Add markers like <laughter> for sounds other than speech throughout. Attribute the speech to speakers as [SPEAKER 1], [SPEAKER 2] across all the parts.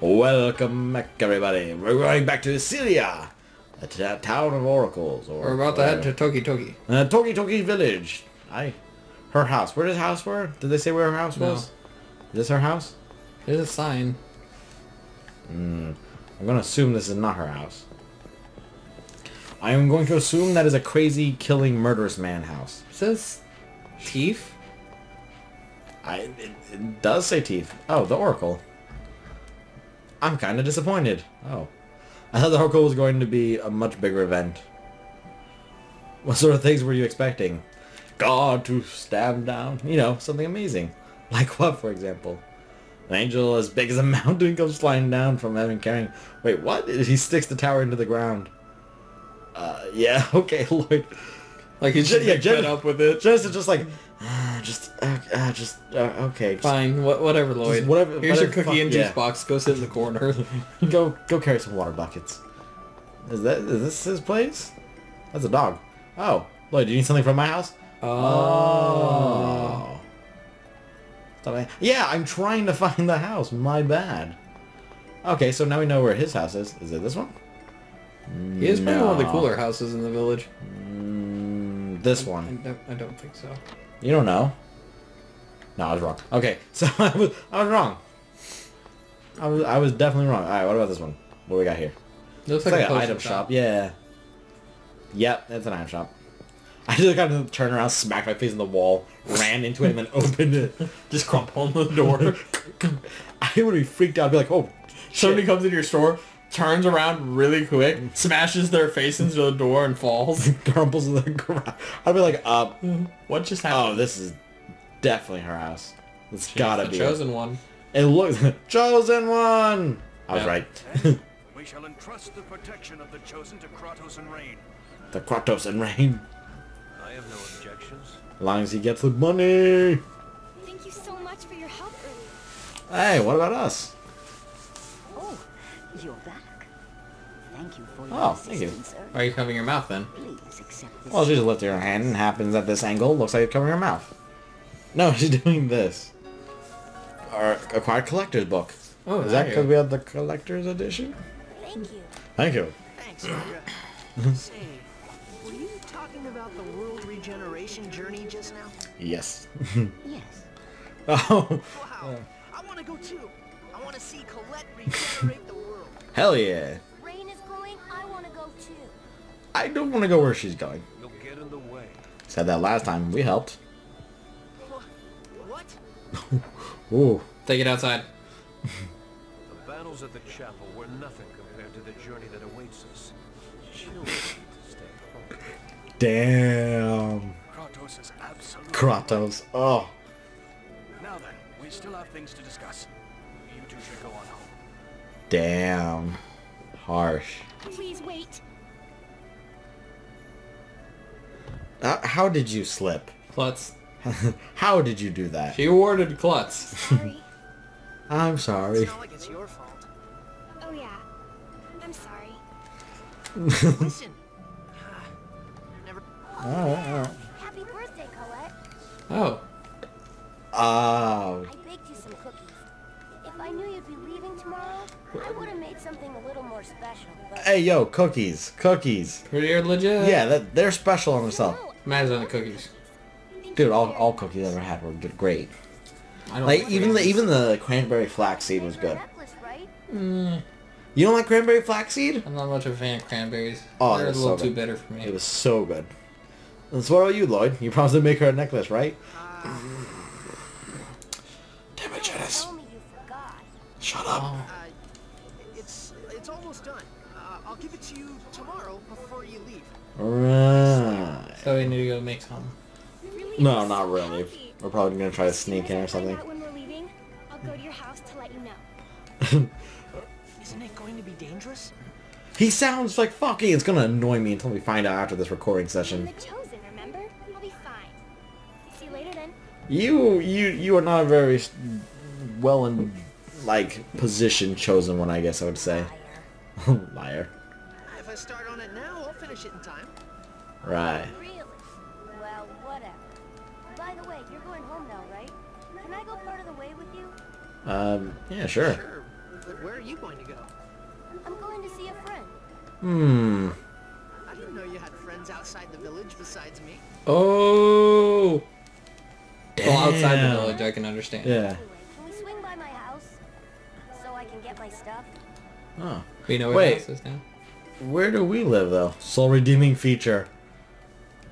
[SPEAKER 1] Welcome back, everybody. We're going back to Syria, the town of oracles. Or
[SPEAKER 2] We're about to head to Toki Toki.
[SPEAKER 1] uh, Toki Toki village. I, her house. Where did her house were? Did they say where her house
[SPEAKER 2] No.
[SPEAKER 1] was? Is this her house?
[SPEAKER 2] There's a sign.
[SPEAKER 1] I'm gonna assume this is not her house. I am going to assume that is a crazy, killing, murderous man house.
[SPEAKER 2] It says Teeth.
[SPEAKER 1] I it, it does say teeth. Oh, the oracle. I'm kind of disappointed. Oh, I thought the oracle was going to be a much bigger event. What sort of things were you expecting? God to stand down, you know, something amazing. <laughs> Like what, for example? An angel as big as a <laughs> mountain comes flying down from heaven carrying... Wait, what? He sticks the tower into the ground. Uh, yeah, <laughs> okay, Lloyd.
[SPEAKER 2] Like he's
[SPEAKER 1] Jen-
[SPEAKER 2] just
[SPEAKER 1] yeah, Jen-
[SPEAKER 2] fed up with it.
[SPEAKER 1] Just, just like, <sighs> just, uh, uh, just, uh, okay. Just,
[SPEAKER 2] Fine, what, whatever, Lloyd.
[SPEAKER 1] whatever-
[SPEAKER 2] Here's your cookie
[SPEAKER 1] fuck-
[SPEAKER 2] and juice
[SPEAKER 1] yeah.
[SPEAKER 2] box. Go sit in the corner. <laughs> <laughs>
[SPEAKER 1] Go go carry some water buckets. Is that is this his place? That's a dog. Oh, Lloyd, do you need something from my house?
[SPEAKER 2] oh.
[SPEAKER 1] I- Yeah, I'm trying to find the house. My bad. Okay, so now we know where his house is. Is it this one?
[SPEAKER 2] He is probably one of the cooler houses in the village.
[SPEAKER 1] Mm, this
[SPEAKER 2] I
[SPEAKER 1] one.
[SPEAKER 2] don't, I don't think so.
[SPEAKER 1] You don't know. No, I was wrong. Okay, <laughs> so I was I was wrong. I was I was definitely wrong. All right, what about this one? What do we got here?
[SPEAKER 2] Looks
[SPEAKER 1] It's
[SPEAKER 2] like,
[SPEAKER 1] like, an item shop. Yeah. Yep, it's <laughs> an item shop. I just kind of turned around, smacked my face in the wall, ran into it, and then <laughs> opened it.
[SPEAKER 2] Just crumple on the door.
[SPEAKER 1] I would be freaked out. I'd be like, oh,
[SPEAKER 2] Somebody comes into your store, turns around really quick, smashes their face into the door and falls. <laughs>
[SPEAKER 1] crumbles in the ground. I'd be like, uh,
[SPEAKER 2] What just happened?
[SPEAKER 1] oh, this is definitely her house. It's
[SPEAKER 2] She's
[SPEAKER 1] gotta
[SPEAKER 2] the
[SPEAKER 1] be.
[SPEAKER 2] chosen one.
[SPEAKER 1] It looks <laughs> chosen one. I was
[SPEAKER 2] Yeah.
[SPEAKER 1] right. <laughs>
[SPEAKER 3] We shall entrust the protection of the chosen to Kratos and Raine.
[SPEAKER 1] the Kratos and Raine.
[SPEAKER 3] I have no objections.
[SPEAKER 1] As long as he gets the money.
[SPEAKER 4] Thank you so much for your help earlier.
[SPEAKER 1] Hey, what about us?
[SPEAKER 5] Oh, you're back. Thank you for your
[SPEAKER 1] Oh, thank you.
[SPEAKER 5] sir.
[SPEAKER 2] Why are you covering your mouth then?
[SPEAKER 5] Please accept this.
[SPEAKER 1] Well, she's lifting her hand and happens at this angle. Looks like it's covering her mouth. No, <laughs> she's doing this. Our acquired collector's book.
[SPEAKER 2] Oh,
[SPEAKER 1] Is that because we have the collector's edition?
[SPEAKER 4] Thank you.
[SPEAKER 1] Thank you.
[SPEAKER 6] Thanks, <laughs> Say, were you talking about the world regeneration journey just now?
[SPEAKER 1] Yes.
[SPEAKER 5] Yes. <laughs>
[SPEAKER 1] oh,
[SPEAKER 6] Wow, I want to go too. I want to see Colette regenerate the world.
[SPEAKER 1] Hell yeah.
[SPEAKER 4] Raine is going. I want to go too.
[SPEAKER 1] I don't want to go where she's going.
[SPEAKER 3] You'll get in the way.
[SPEAKER 1] Said that last time. We helped.
[SPEAKER 6] Wha- What? <laughs>
[SPEAKER 1] Ooh.
[SPEAKER 2] Take it outside.
[SPEAKER 3] The battles at the chapel were nothing compared to the journey that awaits us. Children need to stay home.
[SPEAKER 1] Damn.
[SPEAKER 3] Kratos is absolutely
[SPEAKER 1] Kratos. Oh.
[SPEAKER 3] Now then, we still have things to discuss. You two should go on home.
[SPEAKER 1] Damn. Harsh.
[SPEAKER 4] Please wait.
[SPEAKER 1] Uh, how did you slip?
[SPEAKER 2] Klutz. <laughs>
[SPEAKER 1] how did you do that?
[SPEAKER 2] She awarded Klutz.
[SPEAKER 4] Sorry. <laughs>
[SPEAKER 1] I'm
[SPEAKER 6] It's
[SPEAKER 1] sorry.
[SPEAKER 6] not like it's your fault.
[SPEAKER 4] oh yeah. I'm sorry.
[SPEAKER 6] Listen. <laughs> Never.
[SPEAKER 1] Alright, alright.
[SPEAKER 4] Happy birthday, Colette.
[SPEAKER 2] Oh.
[SPEAKER 1] Oh.
[SPEAKER 4] I baked you some cookies. If I knew you'd be leaving tomorrow, I would have made something a little more special. But
[SPEAKER 1] Hey, yo, cookies. Cookies.
[SPEAKER 2] Pretty legit.
[SPEAKER 1] Yeah, that, they're special on themselves.
[SPEAKER 4] No,
[SPEAKER 2] Matters on the cookies.
[SPEAKER 1] Dude, all, all cookies I ever had were good, great.
[SPEAKER 2] I don't
[SPEAKER 1] Like even the even the cranberry flaxseed was good.
[SPEAKER 4] necklace, right?
[SPEAKER 2] Mm,
[SPEAKER 1] You don't like cranberry flaxseed?
[SPEAKER 2] I'm not much of a fan of cranberries.
[SPEAKER 1] Oh,
[SPEAKER 2] They're a
[SPEAKER 1] that's
[SPEAKER 2] little
[SPEAKER 1] so
[SPEAKER 2] too
[SPEAKER 1] good.
[SPEAKER 2] bitter for me.
[SPEAKER 1] It was so good. And so what about you, Lloyd? You promised to make her a necklace, right?
[SPEAKER 6] Uh,
[SPEAKER 1] Damn it, Janice.
[SPEAKER 4] Tell me you forgot.
[SPEAKER 1] Shut up.
[SPEAKER 2] Oh.
[SPEAKER 1] Right.
[SPEAKER 2] So we need to go make some.
[SPEAKER 4] Really?
[SPEAKER 1] No, not really.
[SPEAKER 4] happy.
[SPEAKER 1] We're probably gonna try to sneak in or something.
[SPEAKER 4] when we're leaving, I'll go to your house to let you know. <laughs>
[SPEAKER 6] Isn't it going to be dangerous?
[SPEAKER 1] He sounds like fucking. It's gonna annoy me until we find out after this recording session.
[SPEAKER 4] the chosen, remember? I'll be fine. See you later then.
[SPEAKER 1] You you you are not a very well in like position chosen one. I guess I would say.
[SPEAKER 4] Liar. <laughs>
[SPEAKER 1] Liar.
[SPEAKER 6] If I start on it now, I'll finish it in time.
[SPEAKER 1] Right.
[SPEAKER 4] Really? Well, whatever. By the way, you're going home now, right? Can I go part of the way with you?
[SPEAKER 1] Um. Yeah. Sure.
[SPEAKER 6] Sure. But where are you going to go?
[SPEAKER 4] I'm going to see a friend.
[SPEAKER 1] Hmm.
[SPEAKER 6] I didn't know you had friends outside the village besides me.
[SPEAKER 2] Oh. Well, outside the village, I can understand.
[SPEAKER 1] Yeah.
[SPEAKER 4] Anyway, can we swing by my house so I can get my stuff?
[SPEAKER 1] Oh.
[SPEAKER 2] We know what
[SPEAKER 1] Wait.
[SPEAKER 2] house is now.
[SPEAKER 1] Where do we live though? Soul redeeming feature.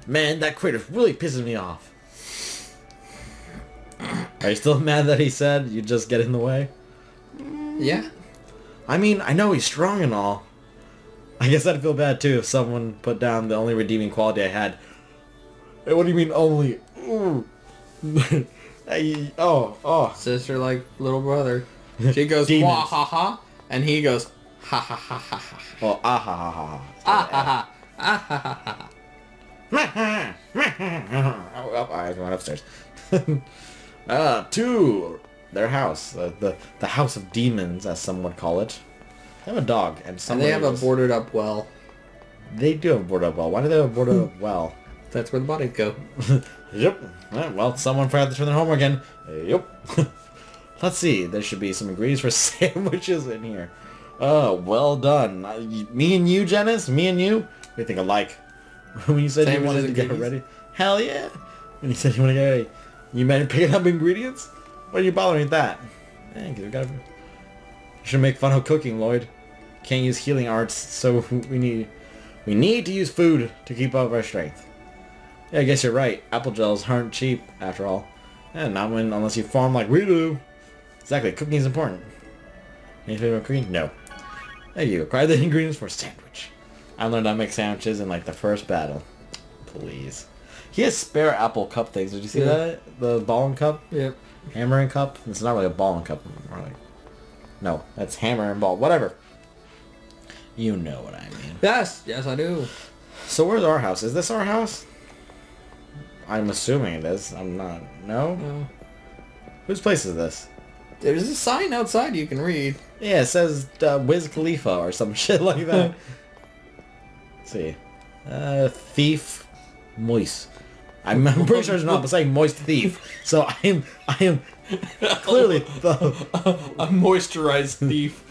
[SPEAKER 1] Man, that crater's really pissing me off. Are you still <laughs> mad that he said you just get in the way?
[SPEAKER 2] Yeah.
[SPEAKER 1] I mean, I know he's strong and all. I guess I'd feel bad too if someone put down the only redeeming quality I had. Hey, what do you mean only? Ooh. <laughs> Hey, oh, oh.
[SPEAKER 2] Sister like little brother. She goes wah ha ha, and he goes ha ha ha ha ha
[SPEAKER 1] Oh, ah ha ha ha. ha.
[SPEAKER 2] ah ha ha ah ha ha ha.
[SPEAKER 1] oh, <laughs> oh, I went upstairs. <laughs> uh, to their house, uh, the the house of demons, as some would call it. They have a dog, and some
[SPEAKER 2] And they have a boarded up well.
[SPEAKER 1] They do have a boarded up well. Why do they have a boarded up <laughs> well?
[SPEAKER 2] That's where the bodies go.
[SPEAKER 1] yep. Well, someone forgot to turn their homework in. Yep. Let's see. There should be some ingredients for sandwiches in here. Oh, well done. Me and you, Janice. Me and you. We think alike. <laughs> when you said you wanted to get ready. Hell yeah. When you said you want to get ready, you meant picking up ingredients. What are you bothering with that? Eh, we gotta. You should make fun of cooking, Lloyd. Can't use healing arts, so we need we need to use food to keep up our strength. Yeah, I guess you're right. Apple gels aren't cheap, after all. And not when unless you farm like we do. Exactly, cooking is important. Any favorite cooking? No. There you. Acquire the ingredients for a sandwich. I learned how to make sandwiches in like the first battle. Please. He has spare apple cup things. Did you see
[SPEAKER 2] Yeah.
[SPEAKER 1] that? The ball and cup?
[SPEAKER 2] Yep.
[SPEAKER 1] Hammer and cup? It's not really a ball and cup. Like... No, that's hammer and ball. Whatever. You know what I mean.
[SPEAKER 2] Yes, yes I do.
[SPEAKER 1] So where's our house? Is this our house? I'm assuming it is. I'm not. No?
[SPEAKER 2] No.
[SPEAKER 1] Whose place is this?
[SPEAKER 2] There's a sign outside you can read.
[SPEAKER 1] Yeah, it says uh, Wiz Khalifa or some <laughs> shit like that. Let's see. Uh, thief Moist. I'm, pretty sure it's not, but saying Moist Thief. <laughs> So I am, I am clearly the, <laughs>
[SPEAKER 2] A moisturized thief.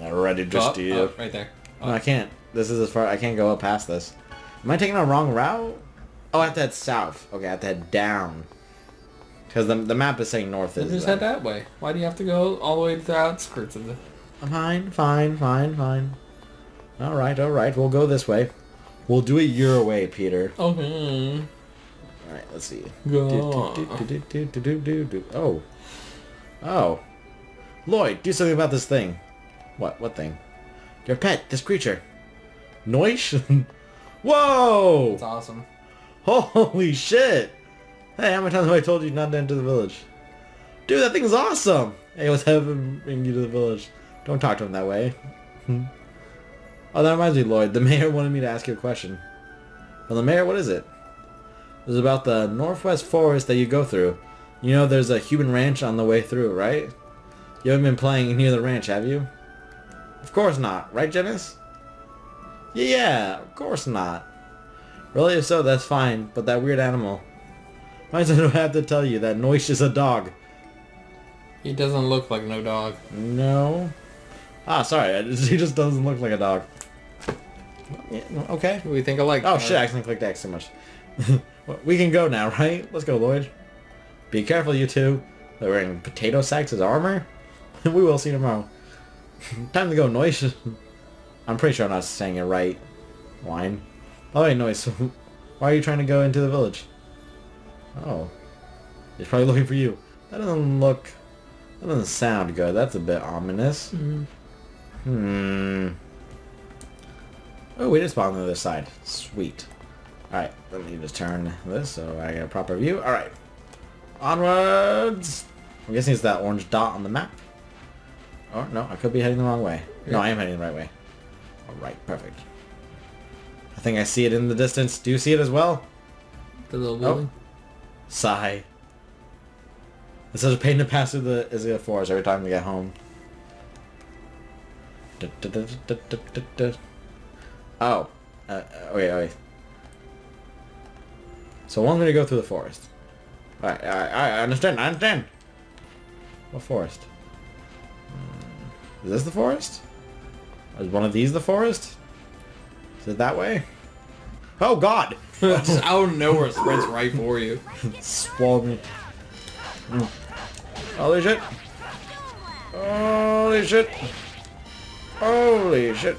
[SPEAKER 1] ready to
[SPEAKER 2] Oh,
[SPEAKER 1] steal.
[SPEAKER 2] oh, right there.
[SPEAKER 1] No, I can't. This is as far. I can't go up past this. Am I taking a wrong route? Oh, I have to head south. Okay, I have to head down. Because the, the map is saying north is.
[SPEAKER 2] just
[SPEAKER 1] uh,
[SPEAKER 2] head that way. Why do you have to go all the way to the outskirts of the...
[SPEAKER 1] Fine, fine, fine, fine. All right, all right. We'll go this way. We'll do it your way, Peter.
[SPEAKER 2] Okay.
[SPEAKER 1] All right, let's see.
[SPEAKER 2] Go
[SPEAKER 1] Do, do, do. Oh. Oh. Lloyd, do something about this thing. What? What thing? Your pet, this creature. Noishe? <laughs> Whoa!
[SPEAKER 2] It's awesome.
[SPEAKER 1] Holy shit! Hey, how many times have I told you not to enter the village? Dude, that thing's awesome! Hey, let's have bring you to the village. Don't talk to him that way. Hmm. oh, that reminds me, Lloyd. The mayor wanted me to ask you a question. Well, the mayor, what is it? It's about the northwest forest that you go through. You know there's a human ranch on the way through, right? You haven't been playing near the ranch, have you? Of course not, right, Genis? Yeah, of course not. Really, if so, that's fine, but that weird animal. I <laughs> have to tell you that Noishe is a dog?
[SPEAKER 2] He doesn't look like no dog.
[SPEAKER 1] No. Ah, sorry, just- <laughs> he just doesn't look like a dog. Yeah, okay.
[SPEAKER 2] We think alike.
[SPEAKER 1] Oh shit, I accidentally clicked X too much. <laughs> We can go now, right? Let's go, Lloyd. Be careful, you two. They're wearing potato sacks as armor? we will see tomorrow. Time to go, Noishe. I'm pretty sure I'm not saying it right. Wine. Oh wait, Noishe. Why are you trying to go into the village? Oh. He's probably looking for you. That doesn't look... That doesn't sound good. That's a bit ominous. Hmm. Oh, we just spawned on the other side. Sweet. Alright, let me just turn this so I get a proper view. Alright. Onwards! I'm guessing it's that orange dot on the map. Oh, no, I could be heading the wrong way. No, I am heading the right way. Alright, perfect. I think I see it in the distance. Do you see it as well?
[SPEAKER 2] The little
[SPEAKER 1] Oh. Sigh. It's such a pain to pass through the Iselia Forest every time we get home. Oh. Uh, uh, wait. So one's gonna go through the forest. Alright, I, I understand, I understand. What forest? Hmm. Is this the forest? Is one of these the forest? Is it that way? Oh god!
[SPEAKER 2] Just out of nowhere, sprints right for you.
[SPEAKER 1] Swallowed me. Mm. Holy shit! Holy shit! Holy shit!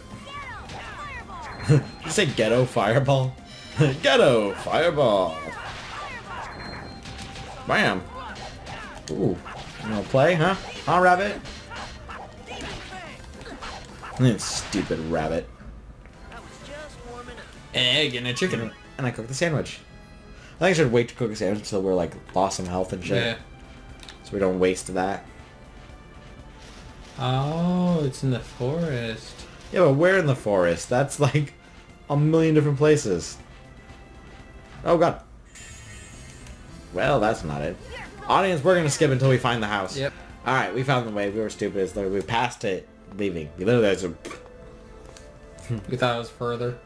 [SPEAKER 1] Did you say ghetto fireball? <laughs> ghetto fireball! Bam! Ooh. You wanna play, huh? Huh, rabbit? You stupid rabbit.
[SPEAKER 2] An egg and a chicken.
[SPEAKER 1] And I cooked the sandwich. I think I should wait to cook a sandwich until we're like lost some health and shit.
[SPEAKER 2] Yeah.
[SPEAKER 1] So we don't waste that.
[SPEAKER 2] Oh, it's in the forest.
[SPEAKER 1] Yeah, but where in the forest? That's like a million different places. Oh god. Well, that's not it. Audience, we're gonna skip until we find the house.
[SPEAKER 2] Yep.
[SPEAKER 1] Alright, we found the way. We were stupid. It's like we passed it, leaving. We literally just...
[SPEAKER 2] We thought it was further.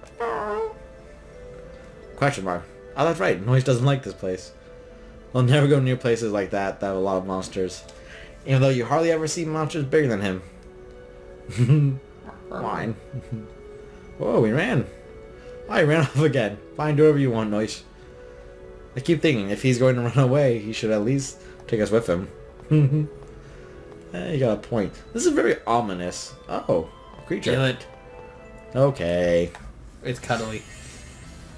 [SPEAKER 1] Question mark. Oh, that's right. Noishe doesn't like this place. We'll never go near places like that that have a lot of monsters. Even though you hardly ever see monsters bigger than him. <laughs> Fine. Whoa, we ran. I ran <laughs> off again. Fine, whoever you want, Noishe. I keep thinking, if he's going to run away, he should at least take us with him. <laughs> Eh, you got a point. This is very ominous. Oh, creature.
[SPEAKER 2] It.
[SPEAKER 1] Okay.
[SPEAKER 2] It's cuddly.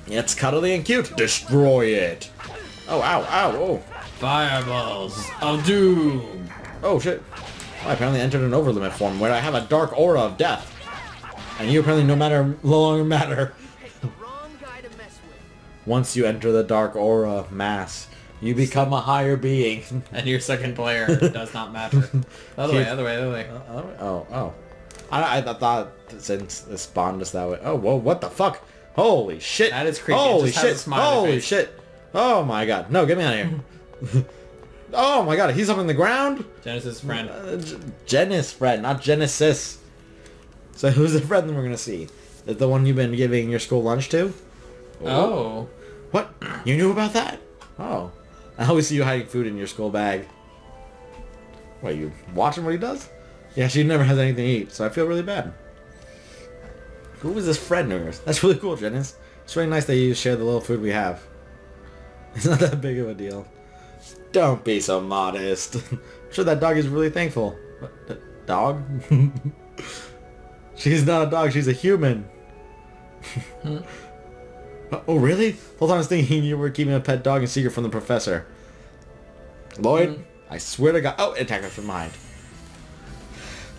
[SPEAKER 1] It's cuddly and cute. Destroy it. Oh, ow, ow, oh.
[SPEAKER 2] Fireballs of doom.
[SPEAKER 1] Oh, shit. I apparently entered an overlimit form where I have a dark aura of death. And you apparently no matter, no longer matter.
[SPEAKER 6] Picked the wrong guy to mess with.
[SPEAKER 1] Once you enter the dark aura mass, you become a higher being. <laughs>
[SPEAKER 2] And your second player does not matter. <laughs> Other way, other way, other way.
[SPEAKER 1] oh, oh, oh. I, I thought since it spawned us that way. Oh, whoa, what the fuck? Holy shit.
[SPEAKER 2] That is creepy.
[SPEAKER 1] Holy shit. Holy
[SPEAKER 2] face.
[SPEAKER 1] shit. Oh my god. No, get me out of here. <laughs> oh my god, he's up in the ground?
[SPEAKER 2] Genesis friend.
[SPEAKER 1] Uh, G- Genis friend, not Genesis. So <laughs> who's the friend that we're gonna see? Is the one you've been giving your school lunch to?
[SPEAKER 2] Oh.
[SPEAKER 1] What? You knew about that? Oh. I always see you hiding food in your school bag. What, you watching what he does? Yeah, she never has anything to eat, so I feel really bad. Who is this friend of yours? That's really cool, Jennings. It's really nice that you share the little food we have. <laughs> It's not that big of a deal. Don't be so modest. <laughs> I'm sure that dog is really thankful. What, the dog? <laughs> she's not a dog, she's a human. oh, really? Hold on, I was thinking you were keeping a pet dog in secret from the professor. Lloyd, I swear to God. Oh, attack us from behind.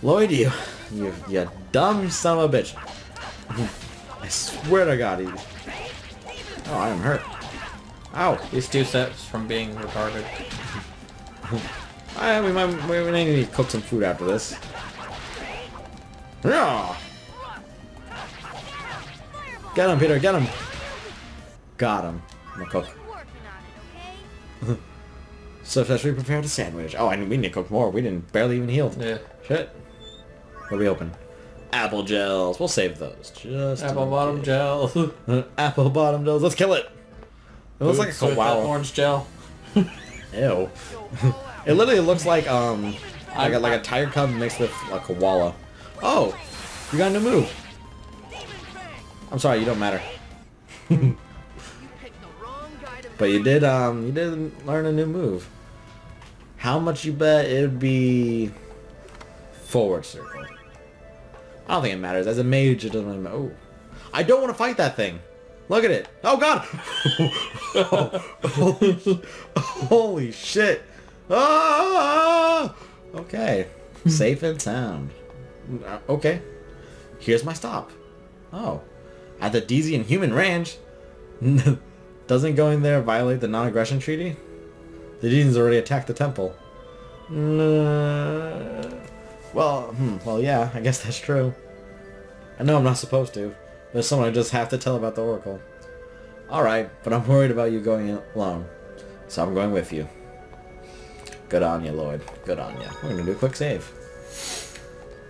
[SPEAKER 1] Lloyd, you, you, you dumb son of a bitch. I swear to God, he... Oh, I am hurt. Ow.
[SPEAKER 2] He's two steps from being retarded.
[SPEAKER 1] I, <laughs> ah, we might we may need to cook some food after this. Yeah. Get him, Peter, get him. Got him. I'm gonna cook.
[SPEAKER 4] Working on it, okay?
[SPEAKER 1] So as we prepare the sandwich. Oh, and we need to cook more. We didn't barely even heal.
[SPEAKER 2] Yeah.
[SPEAKER 1] Shit. What are we open? Apple gels. We'll save those. Just
[SPEAKER 2] Apple bottom
[SPEAKER 1] case.
[SPEAKER 2] gel. <laughs> <laughs>
[SPEAKER 1] Apple bottom gels. Let's kill it. It looks like a koala.
[SPEAKER 2] Orange gel. <laughs>
[SPEAKER 1] Ew. it literally looks like um like a, like a tiger cub mixed with a koala. Oh, you got a new move. I'm sorry, you don't matter.
[SPEAKER 6] Picked the wrong guy to
[SPEAKER 1] But you did um you did learn a new move. How much you bet it'd be forward circle? I don't think it matters. As a mage, it doesn't really matter. Oh, I don't want to fight that thing. Look at it. Oh God! holy, <laughs> holy shit! Ah! Okay, safe and sound. Uh, Okay, here's my stop. Oh, at the Desian human ranch. <laughs> Doesn't going there violate the non-aggression treaty? The Desians already attacked the temple. Nah. Well, hmm, well, yeah, I guess that's true. I know I'm not supposed to. There's someone I just have to tell about the Oracle. Alright, but I'm worried about you going alone. So I'm going with you. Good on you, Lloyd. Good on you. We're gonna do a quick save.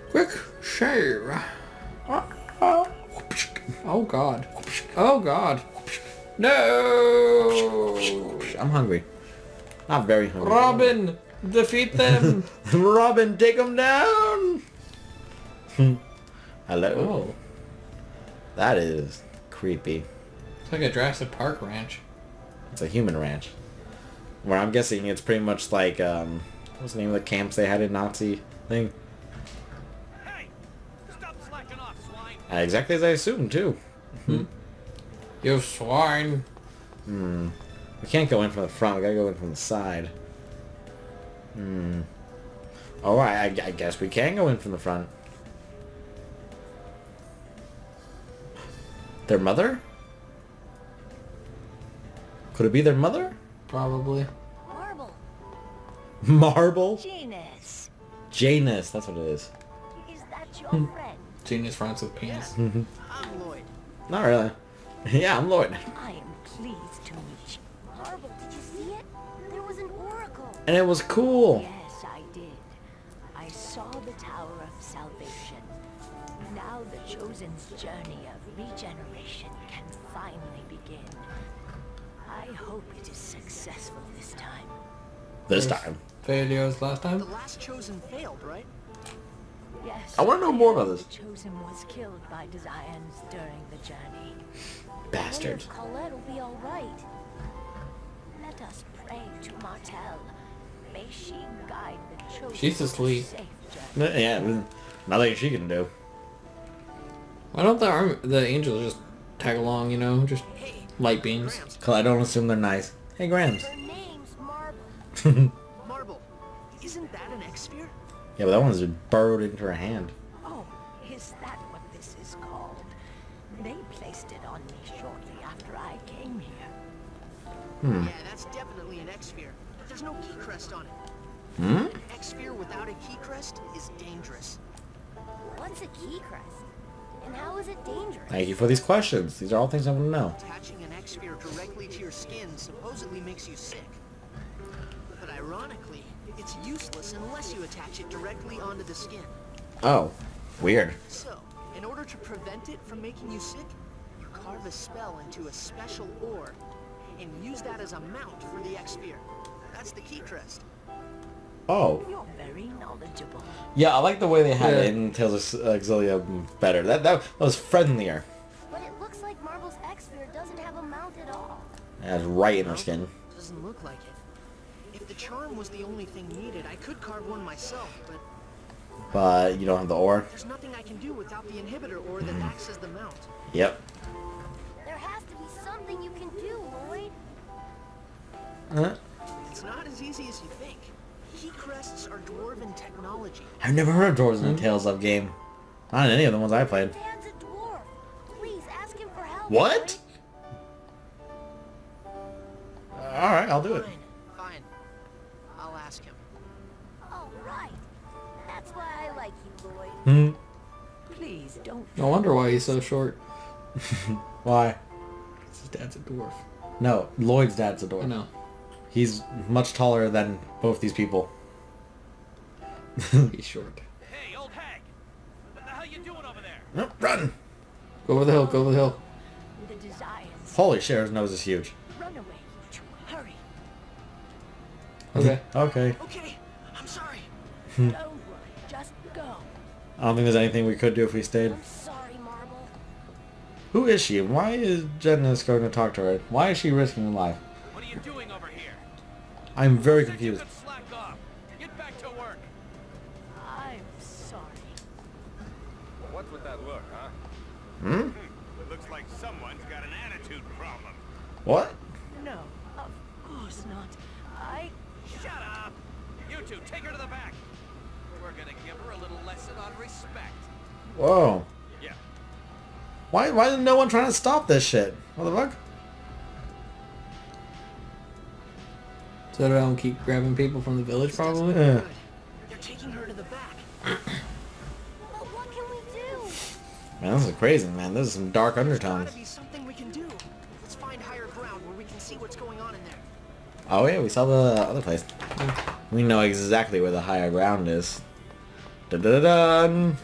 [SPEAKER 2] Quick shave. Oh god. Oh god. No!
[SPEAKER 1] I'm hungry. Not very hungry.
[SPEAKER 2] Robin! Defeat them! <laughs>
[SPEAKER 1] Robin, take them down! <laughs> Hello.
[SPEAKER 2] Oh.
[SPEAKER 1] That is creepy.
[SPEAKER 2] It's like a Jurassic Park ranch.
[SPEAKER 1] It's a human ranch. Where I'm guessing it's pretty much like, um, what's the name of the camps they had in Nazi thing?
[SPEAKER 3] Hey! Stop slacking off, swine!
[SPEAKER 1] Uh, exactly as I assumed, too.
[SPEAKER 2] You swine.
[SPEAKER 1] Hmm. We can't go in from the front. We gotta go in from the side. Hmm. Alright, I, I guess we can go in from the front. Their mother? Could it be their mother?
[SPEAKER 2] Probably.
[SPEAKER 4] Marble.
[SPEAKER 1] Marble?
[SPEAKER 4] Genus.
[SPEAKER 1] Janus, that's what it is.
[SPEAKER 4] Is that your friend?
[SPEAKER 2] Genius friends with penis. <laughs>
[SPEAKER 6] I'm Lloyd.
[SPEAKER 1] Not really. <laughs> yeah, I'm Lloyd.
[SPEAKER 4] I am pleased to meet you.
[SPEAKER 1] And it was cool.
[SPEAKER 5] Yes, I did. I saw the Tower of Salvation. Now the Chosen's journey of regeneration can finally begin. I hope it is successful this time.
[SPEAKER 1] This time.
[SPEAKER 2] Failures last time?
[SPEAKER 6] The last chosen failed, right?
[SPEAKER 5] Yes.
[SPEAKER 1] I want to know more about this.
[SPEAKER 5] The Chosen was killed by Desians during the journey.
[SPEAKER 1] Bastard.
[SPEAKER 4] Wonder if Colette will be all right.
[SPEAKER 5] Let us pray to Martel. May she guide the Chosen
[SPEAKER 2] She's
[SPEAKER 5] to
[SPEAKER 2] asleep.
[SPEAKER 5] safe journey.
[SPEAKER 1] Yeah, nothing she can do.
[SPEAKER 2] Why don't the arm, the angels just tag along? You know, just
[SPEAKER 6] Hey,
[SPEAKER 2] light beams.
[SPEAKER 1] Cause I don't assume they're nice. Hey, Grams.
[SPEAKER 4] Her name's Marble. <laughs>
[SPEAKER 6] Marble. Isn't that an Exsphere?
[SPEAKER 1] Yeah, but that one's burrowed into her hand.
[SPEAKER 5] Oh, is that what this is called? They placed it on me shortly after I came here.
[SPEAKER 1] Hmm.
[SPEAKER 6] Yeah, that's definitely an Exsphere. But there's no key crest on it.
[SPEAKER 1] Hmm?
[SPEAKER 6] An Exsphere without a key crest is dangerous.
[SPEAKER 4] What's a key crest? And how is it dangerous?
[SPEAKER 1] Thank you for these questions. These are all things I want to know.
[SPEAKER 6] Attaching an Exsphere directly to your skin supposedly makes you sick. But ironically, it's useless unless you attach it directly onto the skin.
[SPEAKER 1] Oh, weird.
[SPEAKER 6] So, in order to prevent it from making you sick, you carve a spell into a special ore and use that as a mount for the Exsphere. That's the key crest.
[SPEAKER 1] Oh.
[SPEAKER 5] You're very knowledgeable.
[SPEAKER 1] Yeah, I like the way they had
[SPEAKER 2] Yeah.
[SPEAKER 1] it in Tales of uh, Xillia better. That, that that was friendlier.
[SPEAKER 4] But it looks like Marble's Exsphere doesn't have a mount at all.
[SPEAKER 1] That's right in her skin.
[SPEAKER 6] Doesn't look like it. If the charm was the only thing needed, I could carve one myself, but
[SPEAKER 1] But you don't have the ore.
[SPEAKER 6] there's nothing I can do without the inhibitor ore that mm. acts as the mount.
[SPEAKER 1] Yep.
[SPEAKER 4] There has to be something you can do, Lloyd.
[SPEAKER 1] Huh?
[SPEAKER 6] It's not as easy as you think. Key crests are dwarven technology.
[SPEAKER 1] I've never heard of doors in the Tales of game. Not in any of the ones I played.
[SPEAKER 4] Dad's a dwarf. Please ask him for help.
[SPEAKER 1] What? All right, I'll do it.
[SPEAKER 6] Fine, fine. I'll ask him.
[SPEAKER 4] Lloyd. Oh. That's why I like you, Lloyd.
[SPEAKER 1] Hmm.
[SPEAKER 5] Please don't.
[SPEAKER 2] No wonder why he's so short. <laughs>
[SPEAKER 1] Why?
[SPEAKER 2] His dad's a dwarf.
[SPEAKER 1] No, Lloyd's dad's a dwarf.
[SPEAKER 2] know.
[SPEAKER 1] He's much taller than both these people.
[SPEAKER 2] He's <laughs> short.
[SPEAKER 3] Hey, old hag! What the hell you doing over there?
[SPEAKER 1] Nope, Run!
[SPEAKER 2] Go over the hill. Go over the hill.
[SPEAKER 5] The Desians.
[SPEAKER 1] Holy shit, his nose is huge.
[SPEAKER 5] Run away. Hurry.
[SPEAKER 2] Okay. <laughs>
[SPEAKER 1] Okay.
[SPEAKER 6] Okay, I'm sorry. Hmm.
[SPEAKER 5] Don't worry. Just go.
[SPEAKER 1] I don't think there's anything we could do if we stayed.
[SPEAKER 4] I'm sorry, Marble.
[SPEAKER 1] Who is she? Why is Janice going to talk to her? Why is she risking her life? I'm very confused.
[SPEAKER 3] could slack off. Get back to work.
[SPEAKER 5] I'm sorry.
[SPEAKER 3] What's with that look, huh?
[SPEAKER 1] Hmm?
[SPEAKER 3] It looks like someone's got an attitude problem.
[SPEAKER 1] What?
[SPEAKER 5] No, of course not. I.
[SPEAKER 3] Shut up! You two, take her to the back. We're gonna give her a little lesson on respect.
[SPEAKER 1] Whoa.
[SPEAKER 3] Yeah.
[SPEAKER 1] Why, why is no one trying to stop this shit? What the fuck?
[SPEAKER 2] So they don't keep grabbing people from the village, probably.
[SPEAKER 1] Yeah.
[SPEAKER 6] Good. They're taking her to the back.
[SPEAKER 4] But what can we do?
[SPEAKER 1] Man, this is crazy, man. This is some dark
[SPEAKER 6] There's
[SPEAKER 1] undertones.
[SPEAKER 6] gotta be something we can do. Let's find higher ground where we can see what's going on in there.
[SPEAKER 1] Oh yeah, we saw the other place. We know exactly where the higher ground is. Dun dun dun. dun.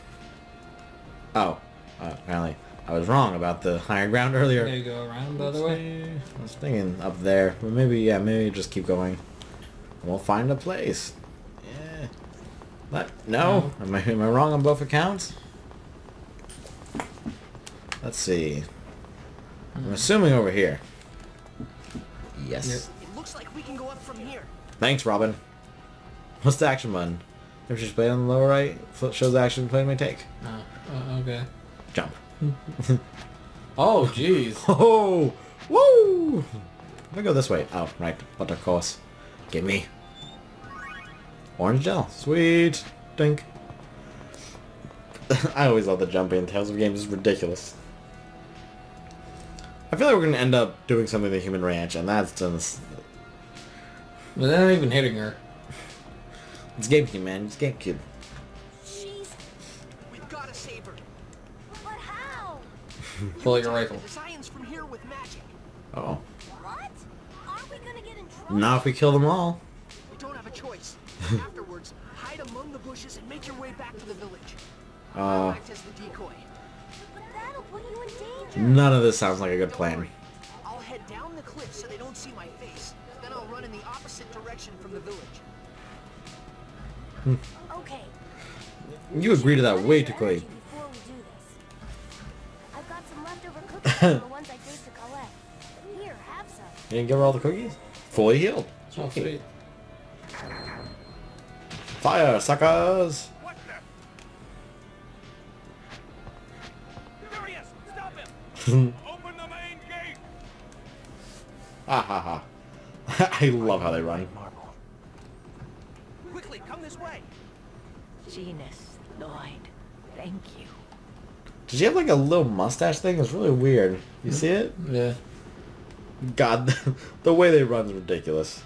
[SPEAKER 1] Apparently I was wrong about the higher ground earlier.
[SPEAKER 2] Gotta go around by the other way.
[SPEAKER 1] I was thinking up there, but maybe yeah, maybe just keep going. We'll find a place. Yeah. What? No? Am I am I wrong on both accounts? Let's see. I'm assuming over here. Yes.
[SPEAKER 6] It looks like we can go up from here.
[SPEAKER 1] Thanks, Robin. What's the action button? If she's playing on the lower right, flip shows the action play may take.
[SPEAKER 2] Oh, uh, okay.
[SPEAKER 1] Jump. <laughs>
[SPEAKER 2] Oh, jeez. <laughs>
[SPEAKER 1] Oh! Woo! Me go this way. Oh, right. But of course. Give me. Orange gel. Sweet. Dink. <laughs> I always love the jumping in Tales of Games. It's ridiculous. I feel like we're going to end up doing something in the Human Ranch, and that's just...
[SPEAKER 2] Not even hitting her.
[SPEAKER 1] It's GameCube, man. It's GameCube.
[SPEAKER 2] Pull out your rifle.
[SPEAKER 6] The science from here with magic.
[SPEAKER 1] Uh oh
[SPEAKER 4] What? Aren't we gonna get in trouble?
[SPEAKER 1] Not if we kill them all.
[SPEAKER 6] We don't have a choice. <laughs> Afterwards, hide among the bushes and make your way back to the village.
[SPEAKER 1] Uh,
[SPEAKER 6] Act as the decoy.
[SPEAKER 4] But that'll put you in danger.
[SPEAKER 1] none of this sounds like a good plan.
[SPEAKER 6] I'll head down the cliff so they don't see my face. Then I'll run in the opposite direction from the village.
[SPEAKER 4] Okay.
[SPEAKER 1] You agree to that way
[SPEAKER 4] of
[SPEAKER 1] too quickly. <laughs>
[SPEAKER 4] the ones I gave to Colette. Here, have some.
[SPEAKER 1] You didn't give her all the cookies? Fully healed.
[SPEAKER 2] Oh, sweet.
[SPEAKER 1] Fire, suckers!
[SPEAKER 3] What the? There he is! Stop him! <laughs> Open the main gate!
[SPEAKER 1] Ah ha ha. <laughs> I love how they run.
[SPEAKER 3] Marble. Quickly, come this way!
[SPEAKER 5] Genis, Lloyd, thank you.
[SPEAKER 1] Did she have like a little mustache thing? It's really weird. You see it?
[SPEAKER 2] Yeah.
[SPEAKER 1] God, <laughs> the way they run is ridiculous.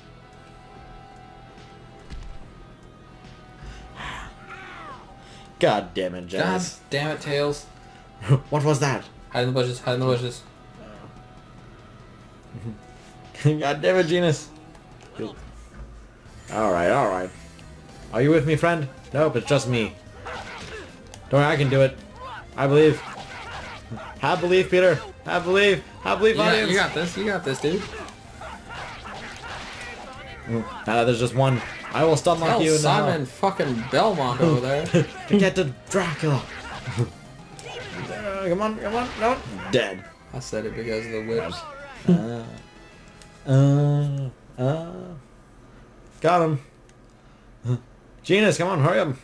[SPEAKER 1] God damn it,
[SPEAKER 2] God damn it, Tails. <laughs>
[SPEAKER 1] what was that?
[SPEAKER 2] Hide in the bushes, hide in the bushes. <laughs>
[SPEAKER 1] God damn it, Genus. Alright, alright. Are you with me, friend? Nope, it's just me. Don't worry, I can do it. I believe. Have belief, Peter. Have belief. Have belief, audience.
[SPEAKER 2] you got this, you got this, dude.
[SPEAKER 1] Now that there's just one. I will stun lock you
[SPEAKER 2] Simon fucking Belmont over there. <laughs>
[SPEAKER 1] to get to Dracula. Uh, <laughs> come on, come on, no. Dead.
[SPEAKER 2] I said it because of the whips.
[SPEAKER 1] Uh, uh, uh. Got him. Genus, come on, hurry up.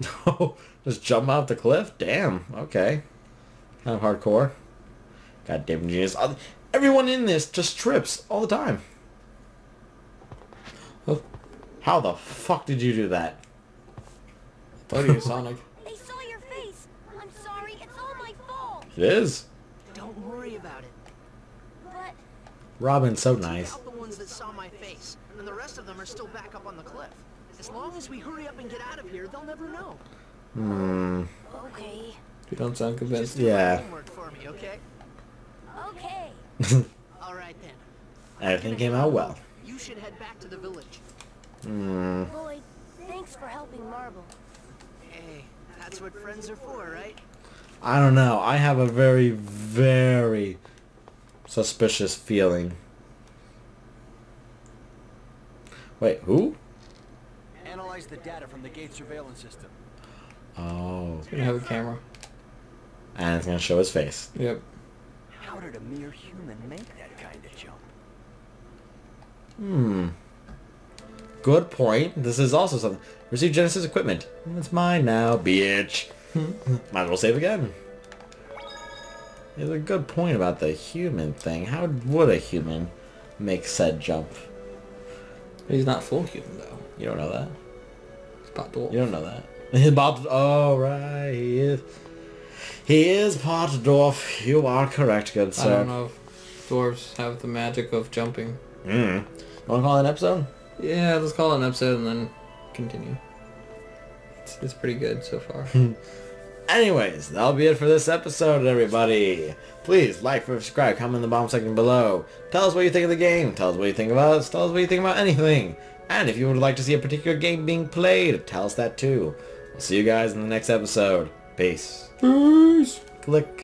[SPEAKER 1] <laughs> No, just jump off the cliff? Damn, okay. Kind of hardcore. Goddamn genius. Everyone in this just trips all the time.
[SPEAKER 2] Oh,
[SPEAKER 1] How the fuck did you do that?
[SPEAKER 2] thought you Sonic. <laughs>
[SPEAKER 4] They saw your face. I'm sorry. It's all my fault.
[SPEAKER 1] It is.
[SPEAKER 6] Don't worry about it.
[SPEAKER 4] But
[SPEAKER 1] Robin's so nice.
[SPEAKER 6] Out the ones that saw my face, and the rest of them are still back up on the cliff. As long as we hurry up and get out of here, they'll never know.
[SPEAKER 1] Hmm.
[SPEAKER 4] okay.
[SPEAKER 2] You don't sound convinced.
[SPEAKER 6] Do
[SPEAKER 1] Yeah.
[SPEAKER 6] homework for me, okay?
[SPEAKER 4] Okay. <laughs>
[SPEAKER 6] All right then.
[SPEAKER 1] Everything came out well.
[SPEAKER 6] You should head back to the village.
[SPEAKER 1] Hmm.
[SPEAKER 4] Lloyd, thanks for helping Marble.
[SPEAKER 6] Hey, that's what friends are for, right?
[SPEAKER 1] I don't know. I have a very, very suspicious feeling. Wait, who?
[SPEAKER 7] Analyze the data from the gate surveillance system.
[SPEAKER 1] Oh.
[SPEAKER 2] He's gonna have a camera.
[SPEAKER 1] And it's gonna show his face.
[SPEAKER 2] Yep.
[SPEAKER 7] How did a mere human make that kind of jump?
[SPEAKER 1] Hmm. Good point. This is also something. Receive Genesis equipment. It's mine now, bitch. <laughs> Might as well save again. There's a good point about the human thing. How would a human make said jump?
[SPEAKER 2] He's not full human though.
[SPEAKER 1] You don't know that.
[SPEAKER 2] He's pot dwarf.
[SPEAKER 1] You don't know that. Bob. Oh right, he is. He is part dwarf. You are correct, good sir.
[SPEAKER 2] I don't know if dwarves have the magic of jumping.
[SPEAKER 1] Hmm. Want to call it an episode?
[SPEAKER 2] Yeah, let's call it an episode and then continue. It's, it's pretty good so far. <laughs>
[SPEAKER 1] Anyways, that'll be it for this episode, everybody. Please like, subscribe, comment in the bottom section below. Tell us what you think of the game. Tell us what you think of us. Tell us what you think about anything. And if you would like to see a particular game being played, tell us that too. See you guys in the next episode. Peace.
[SPEAKER 2] Peace.
[SPEAKER 1] Click.